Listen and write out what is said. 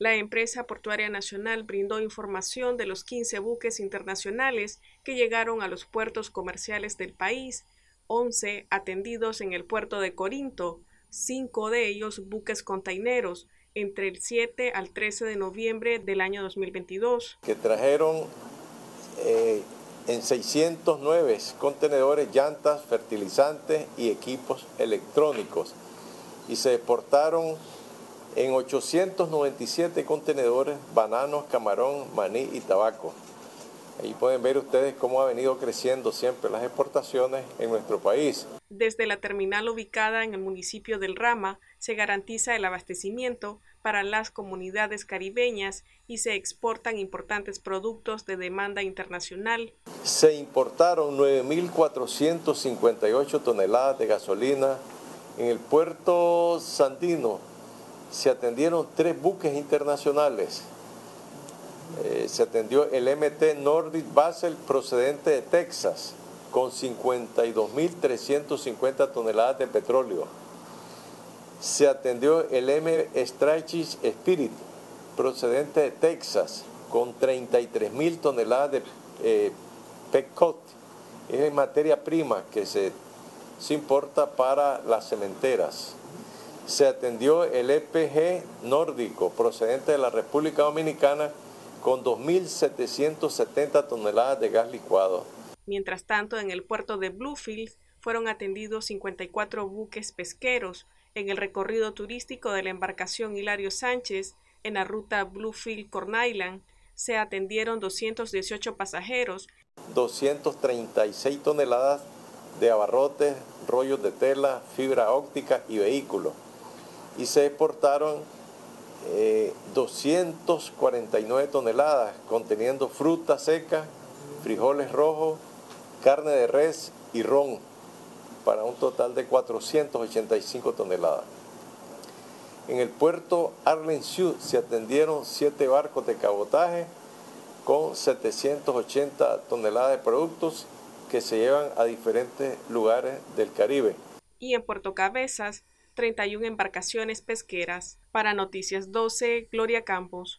La empresa portuaria nacional brindó información de los 15 buques internacionales que llegaron a los puertos comerciales del país, 11 atendidos en el puerto de Corinto, 5 de ellos buques containeros, entre el 7 al 13 de noviembre del año 2022. Que trajeron eh, en 609 contenedores llantas, fertilizantes y equipos electrónicos y se exportaron en 897 contenedores bananos, camarón, maní y tabaco. Ahí pueden ver ustedes cómo ha venido creciendo siempre las exportaciones en nuestro país. Desde la terminal ubicada en el municipio del Rama se garantiza el abastecimiento para las comunidades caribeñas y se exportan importantes productos de demanda internacional. Se importaron 9.458 toneladas de gasolina en el puerto Sandino se atendieron tres buques internacionales. Eh, se atendió el MT Nordic Basel procedente de Texas con 52.350 toneladas de petróleo. Se atendió el M Strachis Spirit procedente de Texas con 33.000 toneladas de eh, PECOT. Es materia prima que se importa para las cementeras se atendió el EPG nórdico procedente de la República Dominicana con 2.770 toneladas de gas licuado. Mientras tanto, en el puerto de Bluefield fueron atendidos 54 buques pesqueros en el recorrido turístico de la embarcación Hilario Sánchez en la ruta Bluefield-Corn Island. Se atendieron 218 pasajeros. 236 toneladas de abarrotes, rollos de tela, fibra óptica y vehículos y se exportaron 249 eh, toneladas conteniendo fruta seca, frijoles rojos, carne de res y ron para un total de 485 toneladas. En el puerto Arlen se atendieron 7 barcos de cabotaje con 780 toneladas de productos que se llevan a diferentes lugares del Caribe. Y en Puerto Cabezas 31 embarcaciones pesqueras. Para Noticias 12, Gloria Campos.